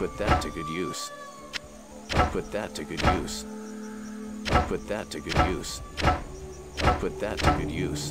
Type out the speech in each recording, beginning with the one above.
put that to good use. Put that to good use. Put that to good use. Put that to good use.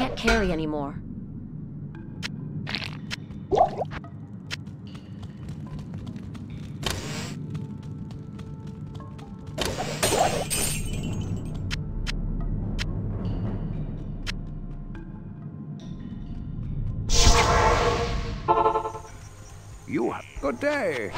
can't carry anymore. You have a good day.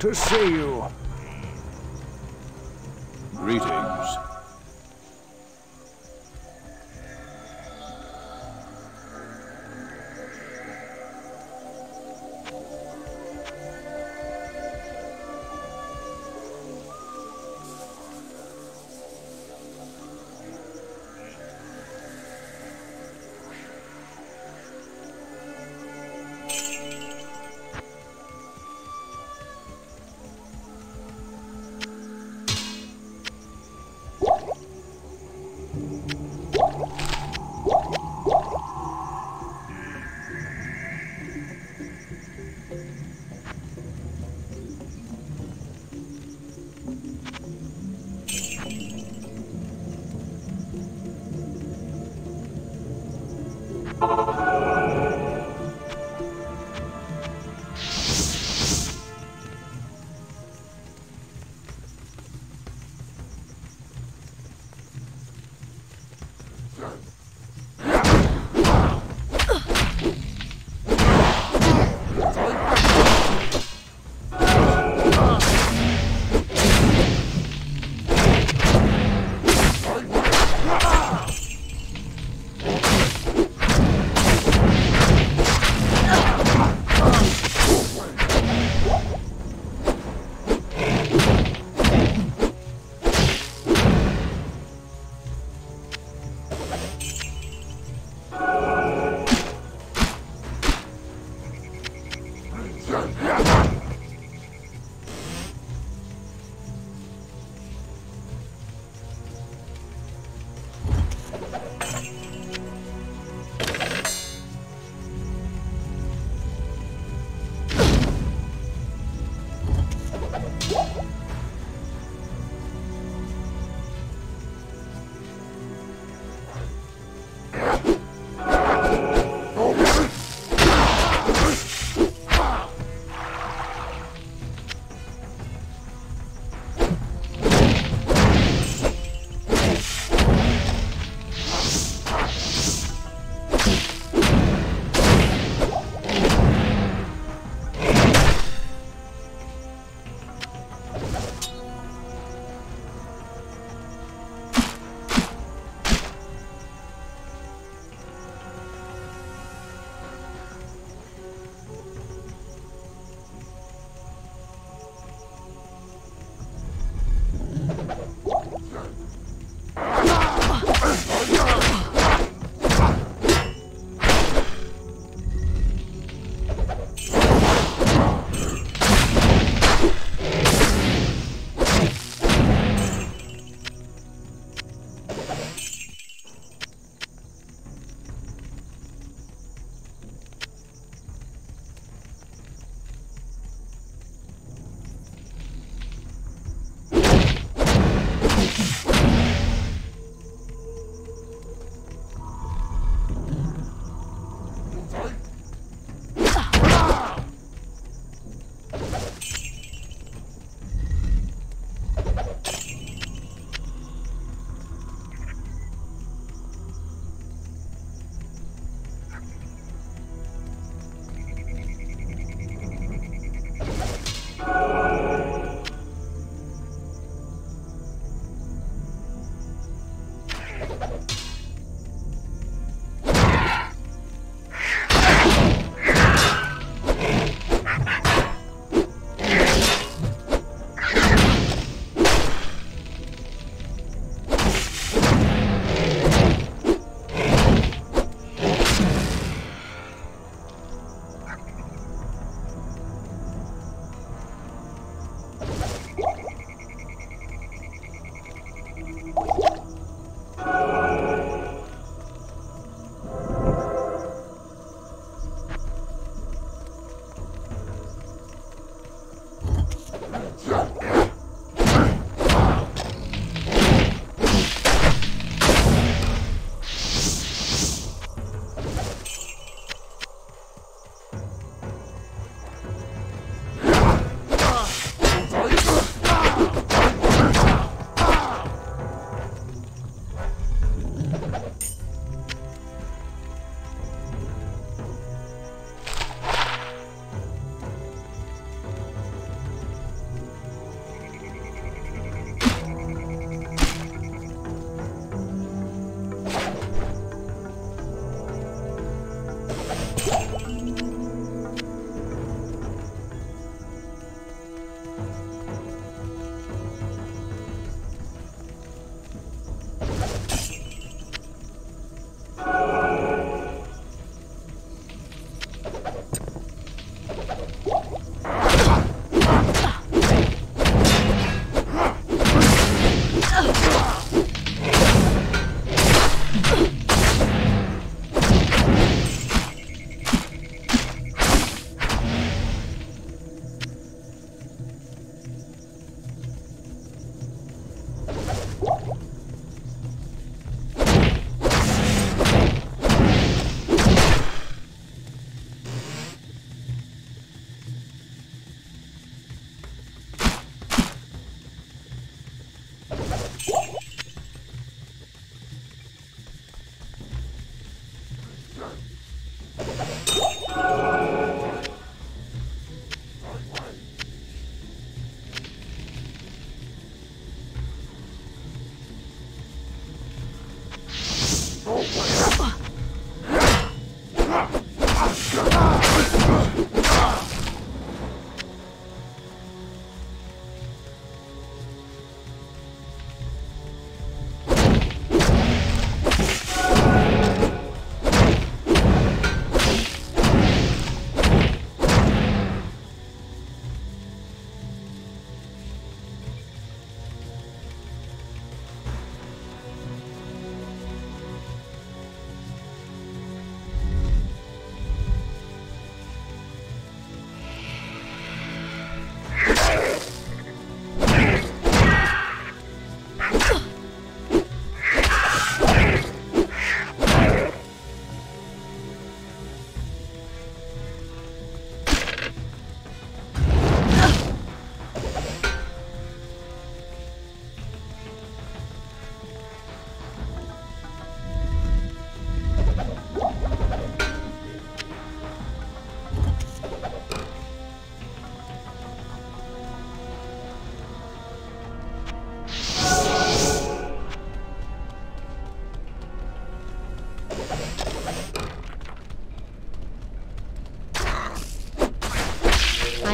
To see you. Greetings.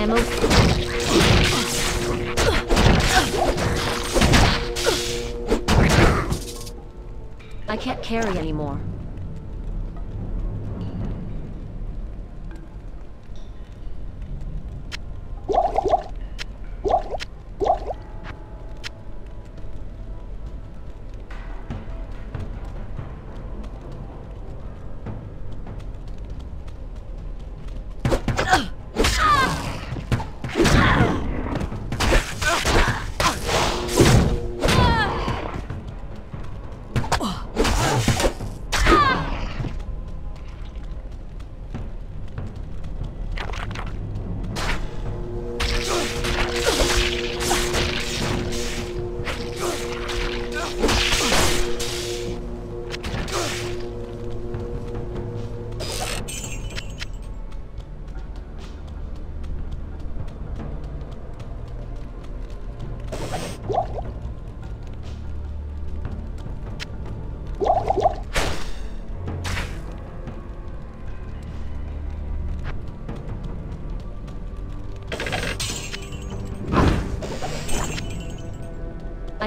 I. I can't carry anymore.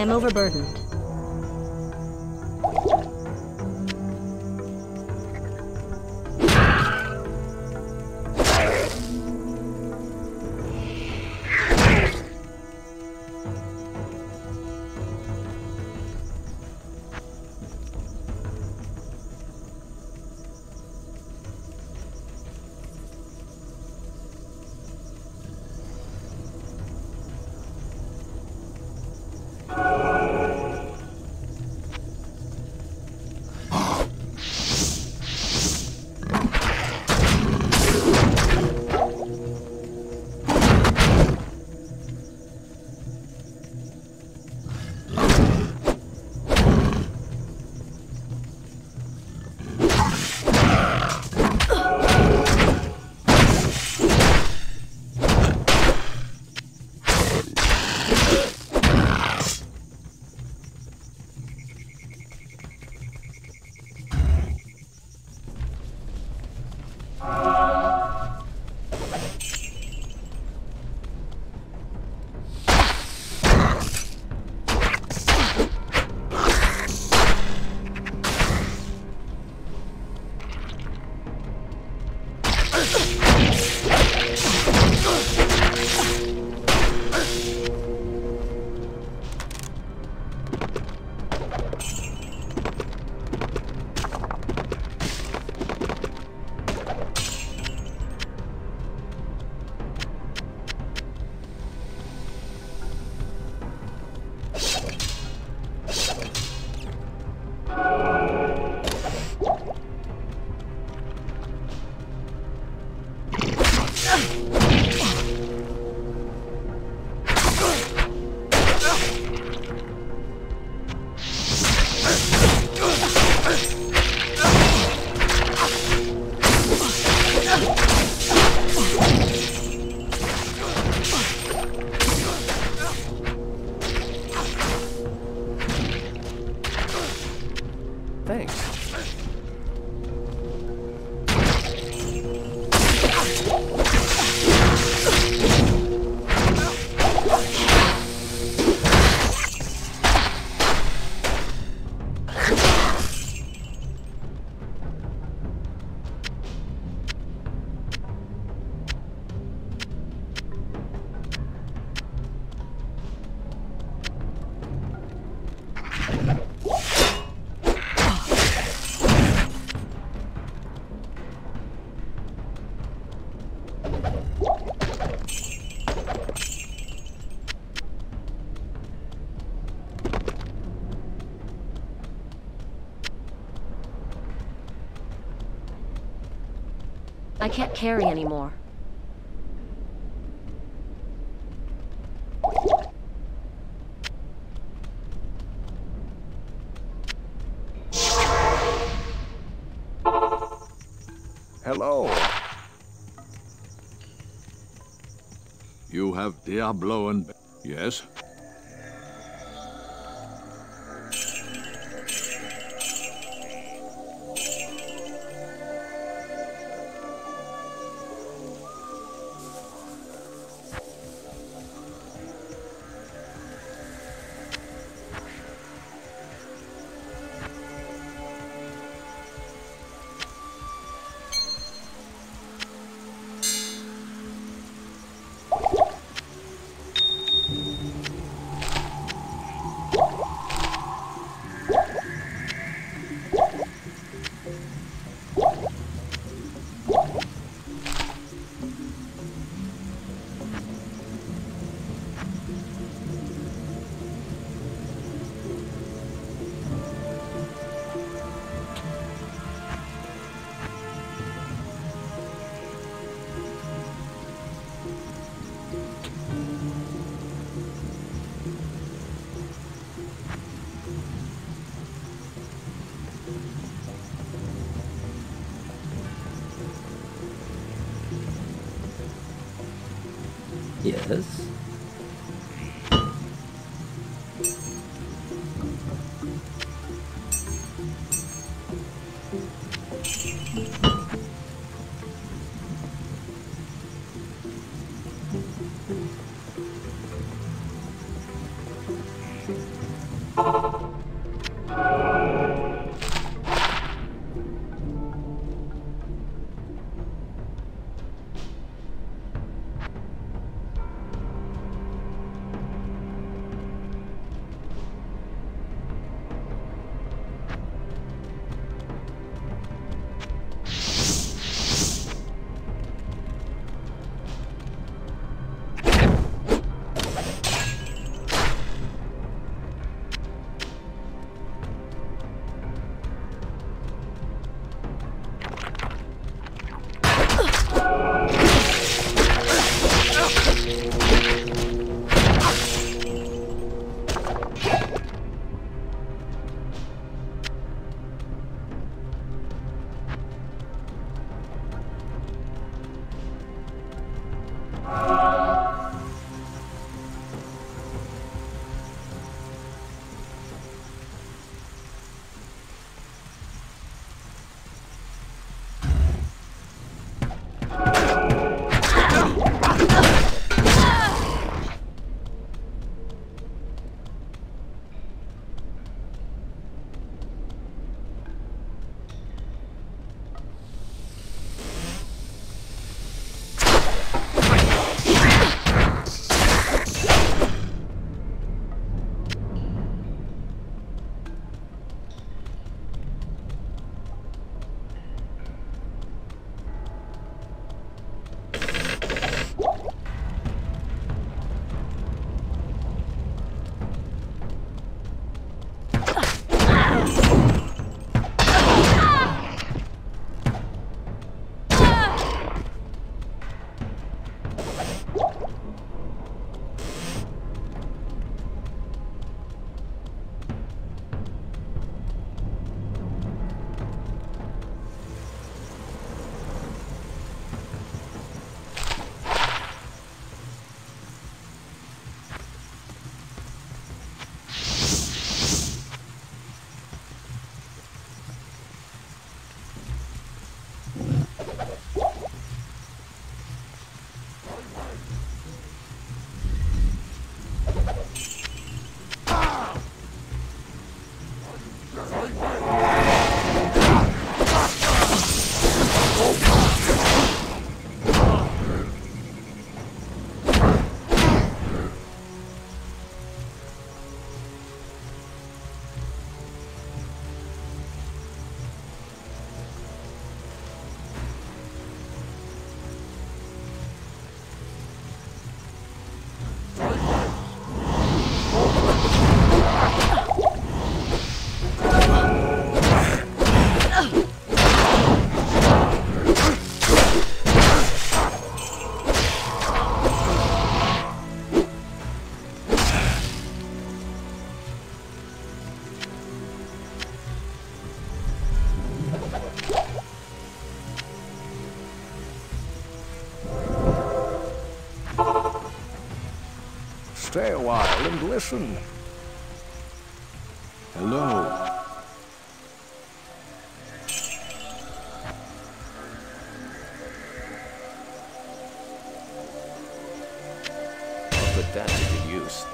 Am overburdened. Can't carry anymore. Hello. You have Diablo and... Yes. Stay a while and listen. Hello. I'll put that to good use.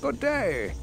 Good day.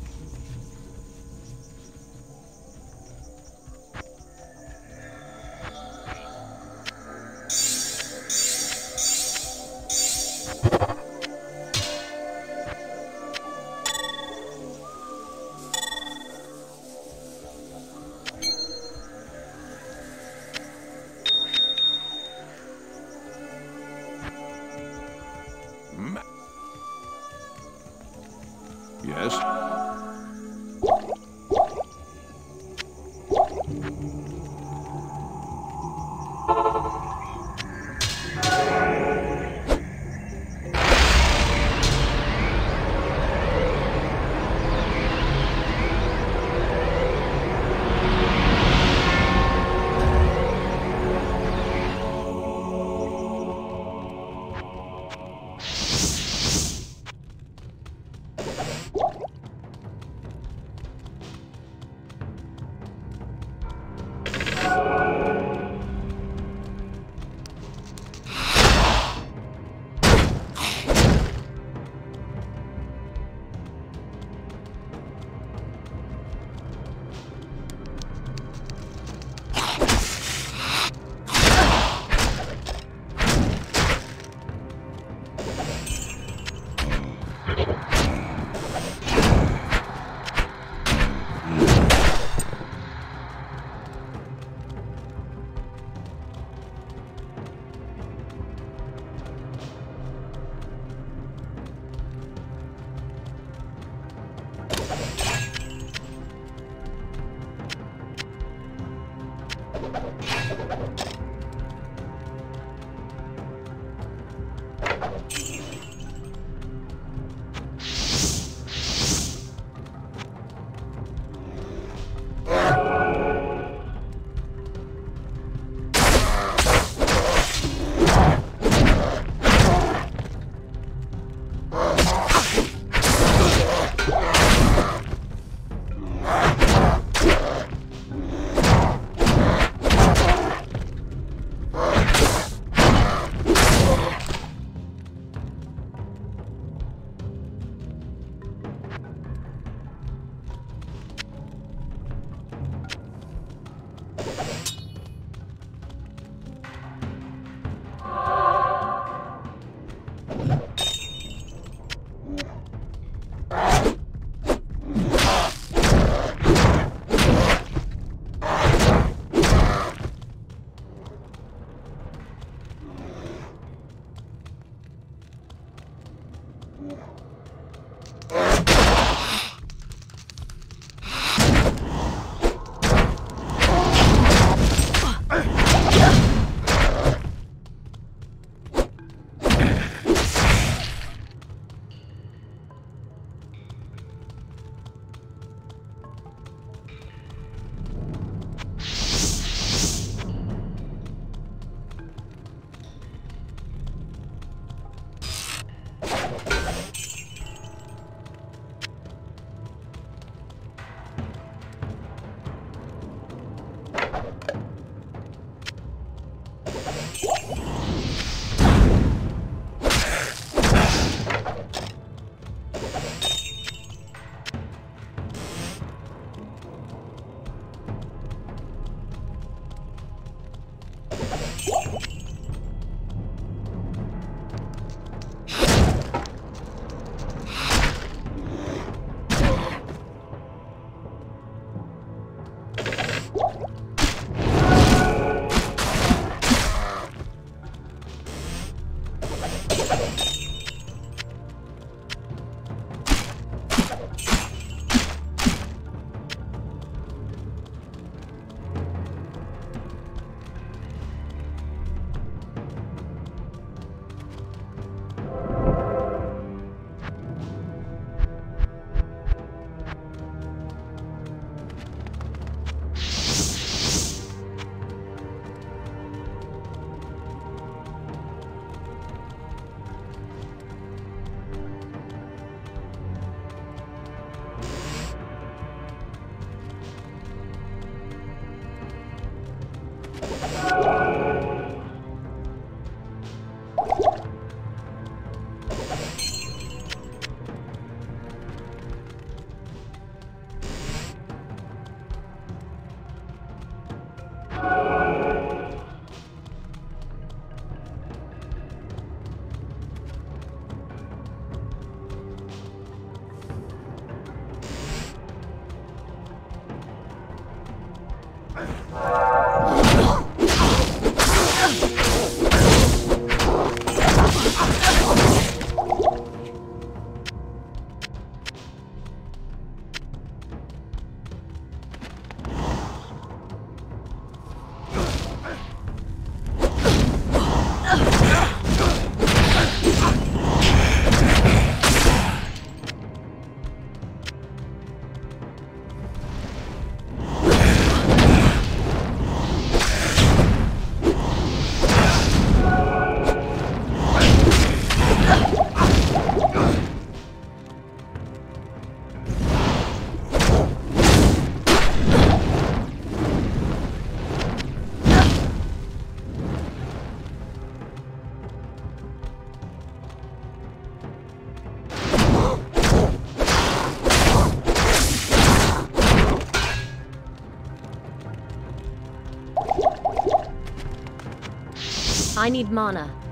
I need mana.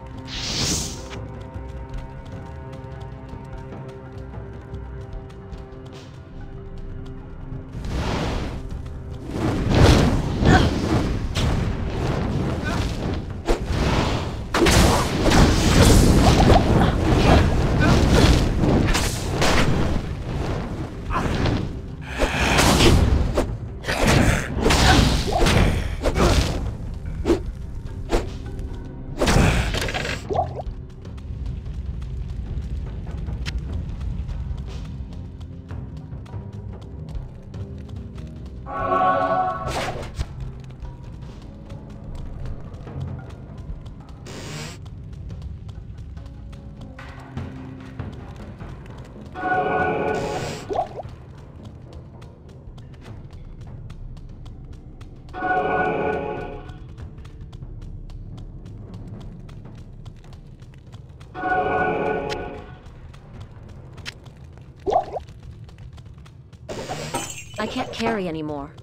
I carry anymore.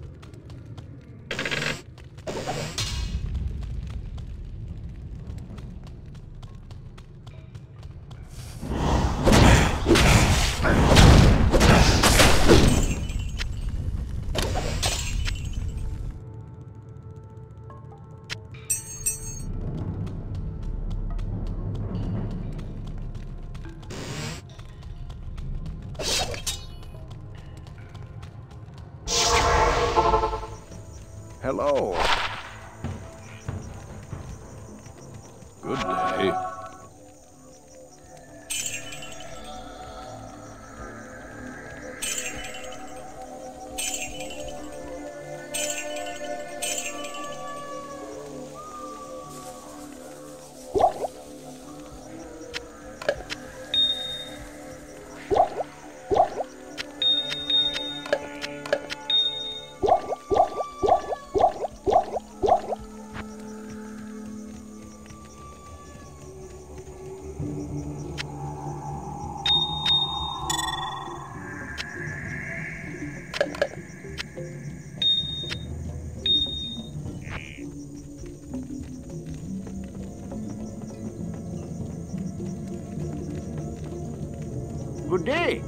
Day.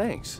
Thanks.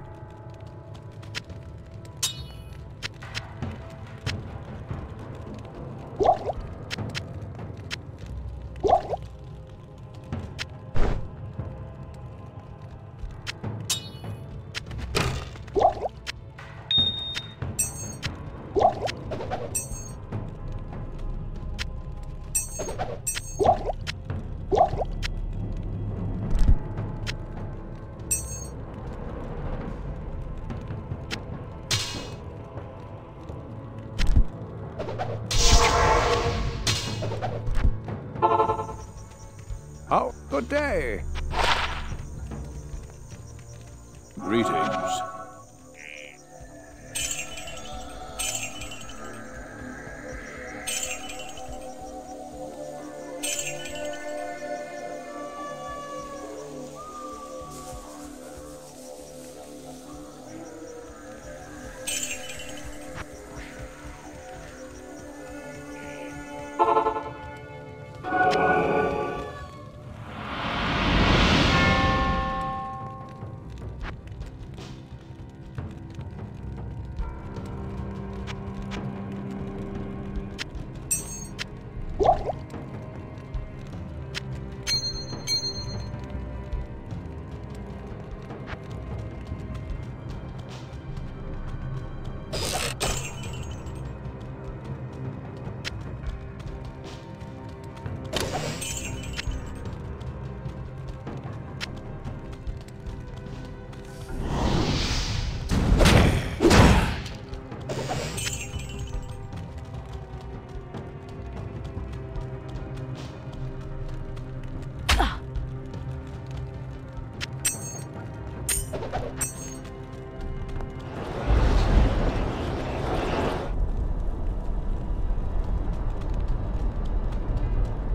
Day. Greetings.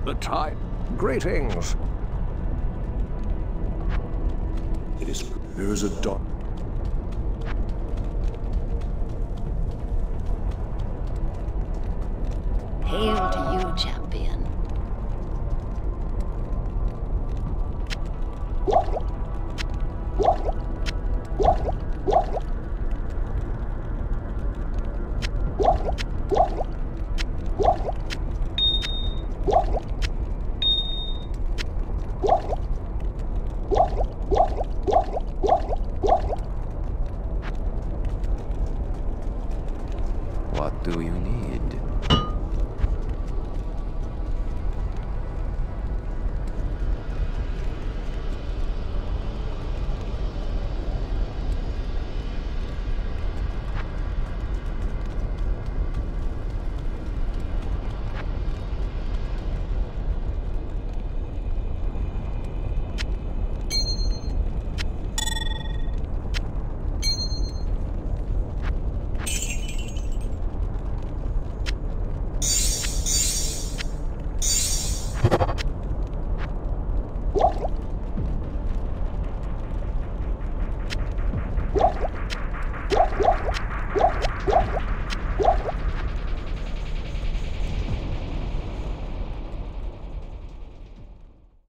The time. Greetings. It is. There is a dot.